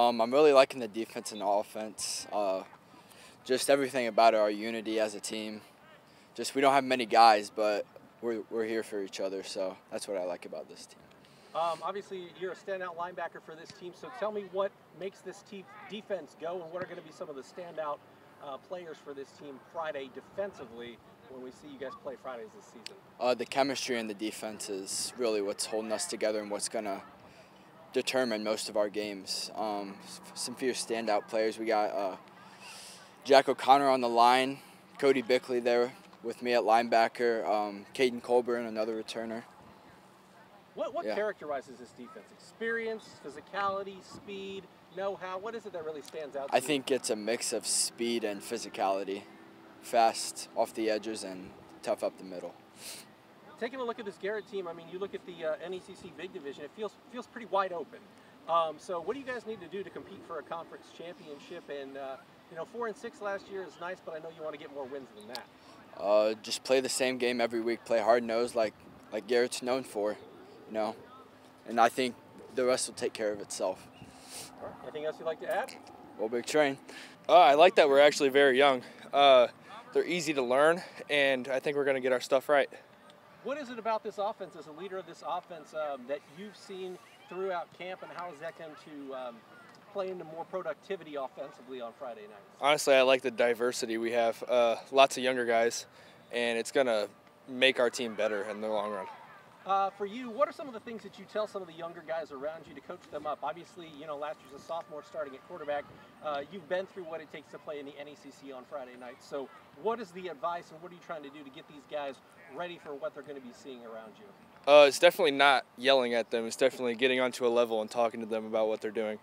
Um, I'm really liking the defense and the offense. Uh, just everything about it, our unity as a team. Just we don't have many guys, but we're, we're here for each other, so that's what I like about this team. Um, obviously, you're a standout linebacker for this team, so tell me what makes this team defense go and what are going to be some of the standout uh, players for this team Friday defensively when we see you guys play Fridays this season? Uh, the chemistry and the defense is really what's holding us together and what's going to determine most of our games. Um, some few standout players. We got uh, Jack O'Connor on the line, Cody Bickley there with me at linebacker, um, Caden Colburn, another returner. What, what Yeah. characterizes this defense? Experience, physicality, speed, know-how? What is it that really stands out to I you? think it's a mix of speed and physicality, fast off the edges and tough up the middle. Taking a look at this Garrett team, I mean, you look at the uh, NECC Big Division, it feels feels pretty wide open. Um, so, what do you guys need to do to compete for a conference championship? And uh, you know, four and six last year is nice, but I know you want to get more wins than that. Uh, just play the same game every week. Play hard nosed like like Garrett's known for, you know. And I think the rest will take care of itself. All right. Anything else you'd like to add? Well, big train. Uh, I like that we're actually very young. Uh, they're easy to learn, and I think we're going to get our stuff right. What is it about this offense, as a leader of this offense, um, that you've seen throughout camp, and how is that going to um, play into more productivity offensively on Friday nights? Honestly, I like the diversity we have. Uh, lots of younger guys, and it's going to make our team better in the long run. Uh, for you, what are some of the things that you tell some of the younger guys around you to coach them up? Obviously, you know, last year's a sophomore starting at quarterback. Uh, you've been through what it takes to play in the NECC on Friday night. So, what is the advice, and what are you trying to do to get these guys ready for what they're going to be seeing around you? Uh, it's definitely not yelling at them. It's definitely getting onto a level and talking to them about what they're doing.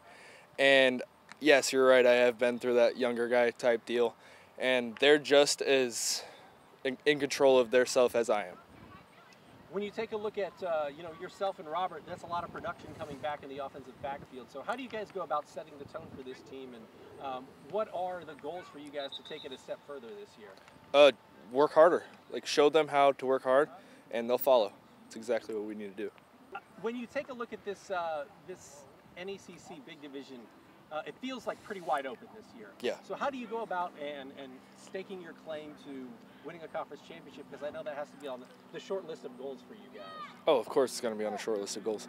And yes, you're right. I have been through that younger guy type deal, and they're just as in, in control of their self as I am. When you take a look at, uh, you know, yourself and Robert, that's a lot of production coming back in the offensive backfield. So, how do you guys go about setting the tone for this team, and um, what are the goals for you guys to take it a step further this year? Uh, work harder. Like show them how to work hard, and they'll follow. It's exactly what we need to do. when you take a look at this uh, this NECC Big Division, uh, it feels like pretty wide open this year. Yeah. So how do you go about and and staking your claim to winning a conference championship? Because I know that has to be on the, the short list of goals for you guys. Oh, of course, it's going to be on a short list of goals.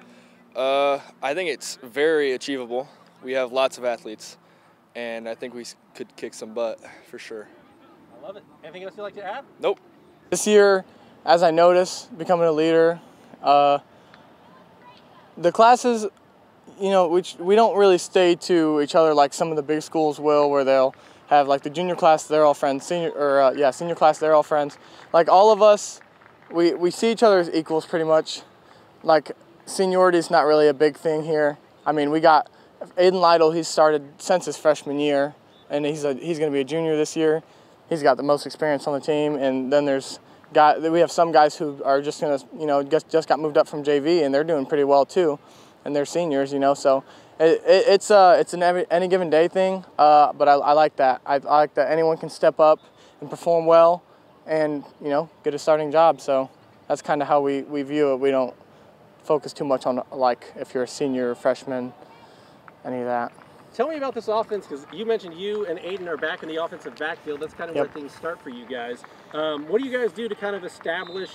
Uh, I think it's very achievable. We have lots of athletes, and I think we could kick some butt for sure. I love it. Anything else you'd like to add? Nope. This year, as I notice, becoming a leader, uh, the classes, you know, which we don't really stay to each other like some of the big schools will, where they'll have like the junior class, they're all friends. Senior or uh, yeah, senior class, they're all friends. Like all of us, we we see each other as equals pretty much. Like seniority is not really a big thing here. I mean, we got Aaden Lytle. He's started since his freshman year, and he's a, he's going to be a junior this year. He's got the most experience on the team, and then there's. We have some guys who are just going to, you know, just just got moved up from JV, and they're doing pretty well too, and they're seniors, you know. So it, it, it's uh it's an every, any given day thing, uh, but I, I like that. I, I like that anyone can step up and perform well, and you know, get a starting job. So that's kind of how we, we view it. We don't focus too much on like if you're a senior or freshman, any of that. Tell me about this offense because you mentioned you and Aaden are back in the offensive backfield. That's kind of Yep. where things start for you guys. Um, what do you guys do to kind of establish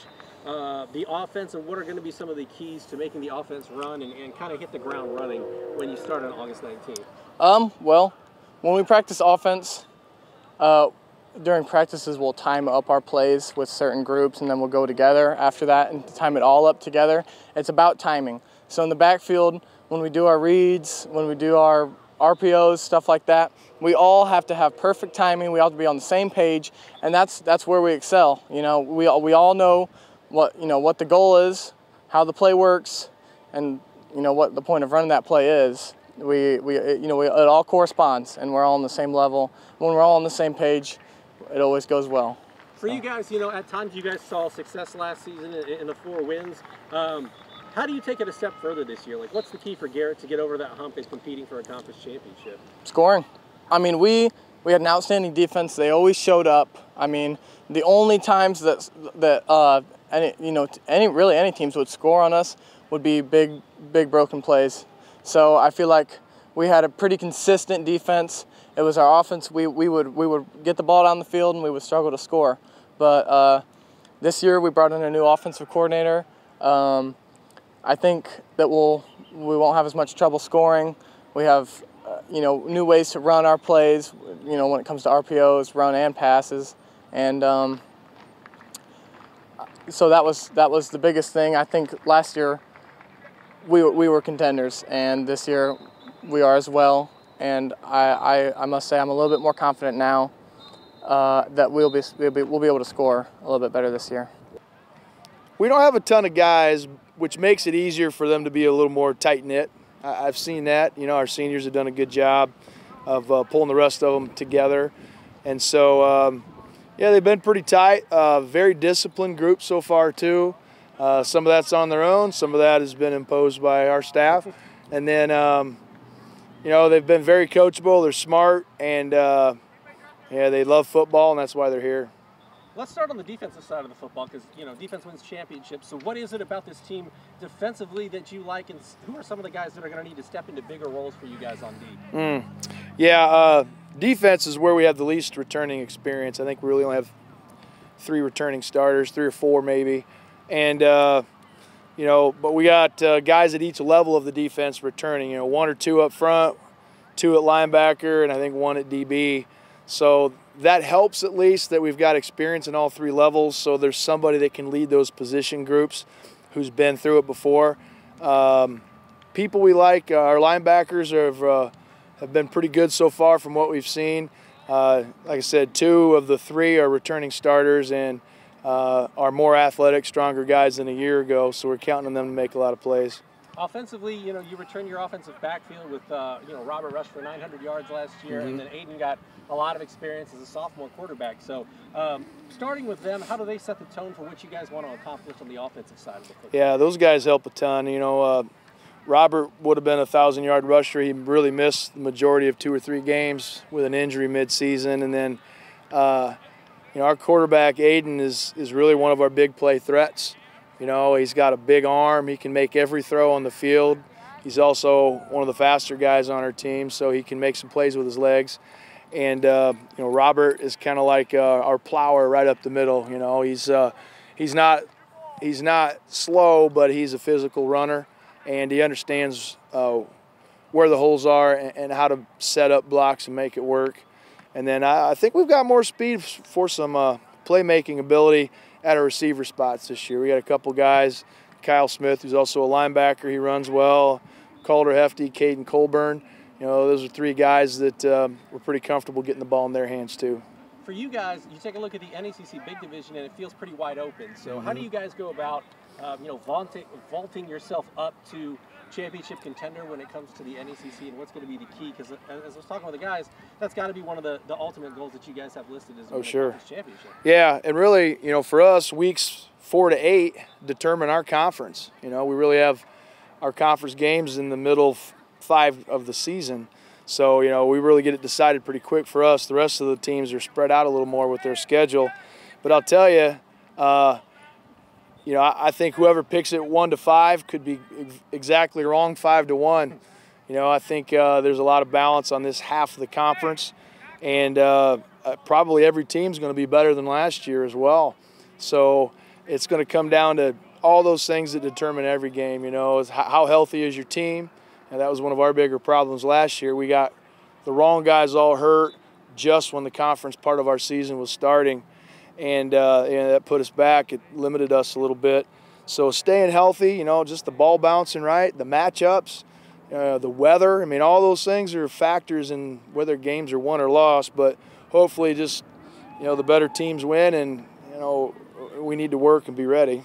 uh, the offense, and what are going to be some of the keys to making the offense run and, and kind of hit the ground running when you start on August 19th? Um, well, when we practice offense, uh, during practices we'll time up our plays with certain groups and then we'll go together after that and time it all up together. It's about timing. So in the backfield, when we do our reads, when we do our RPOs, stuff like that, we all have to have perfect timing. We all have to be on the same page, and that's that's where we excel. You know, we all, we all know what you know what the goal is, how the play works, and you know what the point of running that play is. We, we you know we, it all corresponds, and we're all on the same level. When we're all on the same page, it always goes well. For you guys, you know, at times you guys saw success last season in, in the four wins. Um, how do you take it a step further this year? Like, what's the key for Garrett to get over that hump and competing for a conference championship? Scoring. I mean, we we had an outstanding defense. They always showed up. I mean, the only times that that uh, any you know any really any teams would score on us would be big big broken plays. So I feel like we had a pretty consistent defense. It was our offense. We, we would we would get the ball down the field and we would struggle to score. But uh, this year we brought in a new offensive coordinator. Um, I think that we'll we won't have as much trouble scoring. We have you know new ways to run our plays. You know when it comes to RPOs, run and passes, and um, so that was that was the biggest thing. I think last year we we were contenders, and this year we are as well. And I, I, I must say I'm a little bit more confident now uh, that we'll be, we'll be we'll be able to score a little bit better this year. We don't have a ton of guys, which makes it easier for them to be a little more tight knit. I've seen that. You know, our seniors have done a good job of uh, pulling the rest of them together, and so um, yeah, they've been pretty tight. Uh, very disciplined group so far too. Uh, some of that's on their own. Some of that has been imposed by our staff, and then um, you know they've been very coachable. They're smart, and uh, yeah, they love football, and that's why they're here. Let's start on the defensive side of the football because you know defense wins championships. So what is it about this team defensively that you like, and who are some of the guys that are going to need to step into bigger roles for you guys on D? Mm. Yeah, uh, defense is where we have the least returning experience. I think we really only have three returning starters, three or four maybe, and uh, you know, but we got uh, guys at each level of the defense returning. You know, one or two up front, two at linebacker, and I think one at DB. So that helps at least that we've got experience in all three levels. So there's somebody that can lead those position groups who's been through it before. Um, people we like, uh, our linebackers have, uh, have been pretty good so far from what we've seen. Uh, like I said, two of the three are returning starters and uh, are more athletic, stronger guys than a year ago. So we're counting on them to make a lot of plays. Offensively, you know, you return your offensive backfield with, uh, you know, Robert rushed for 900 yards last year, mm-hmm. and then Aaden got a lot of experience as a sophomore quarterback. So, um, starting with them, how do they set the tone for what you guys want to accomplish on the offensive side of the football? Yeah, those guys help a ton. You know, uh, Robert would have been a thousand yard rusher. He really missed the majority of two or three games with an injury midseason, and then. Uh, you know, our quarterback Aaden is is really one of our big play threats. You know, he's got a big arm. He can make every throw on the field. He's also one of the faster guys on our team, so he can make some plays with his legs. And uh, you know, Robert is kind of like uh, our plower right up the middle. You know, he's uh, he's not he's not slow, but he's a physical runner, and he understands uh, where the holes are and, and, how to set up blocks and make it work. And then I, I think we've got more speed for some uh, playmaking ability at our receiver spots this year. We got a couple guys, Kyle Smith, who's also a linebacker. He runs well. Calder Hefty, Caden Colburn. You know, those are three guys that um, we're pretty comfortable getting the ball in their hands too. For you guys, you take a look at the NECC Big Division, and it feels pretty wide open. So, mm-hmm. how do you guys go about, um, you know, vaulting, vaulting yourself up to championship contender when it comes to the NECC, and what's going to be the key? Because as I was talking with the guys, that's got to be one of the, the ultimate goals that you guys have listed as oh sure championship. Yeah, and really, you know, for us, weeks four to eight determine our conference. You know, we really have our conference games in the middle five of the season. So, you know, we really get it decided pretty quick for us. The rest of the teams are spread out a little more with their schedule. But I'll tell you, uh, you know, I, I, think whoever picks it one to five could be ex- exactly wrong, five to one. You know, I think uh, there's a lot of balance on this half of the conference, and uh, uh probably every team's going to be better than last year as well. So it's going to come down to all those things that determine every game. You know, is how healthy is your team, and that was one of our bigger problems last year. We got the wrong guys all hurt just when the conference part of our season was starting and, uh, and that put us back. It limited us a little bit. So staying healthy, you know, just the ball bouncing right, the matchups, uh, the weather. I mean, all those things are factors in whether games are won or lost. But hopefully, just you know, the better teams win, and you know, we need to work and be ready.